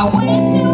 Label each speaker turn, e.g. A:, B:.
A: I went to.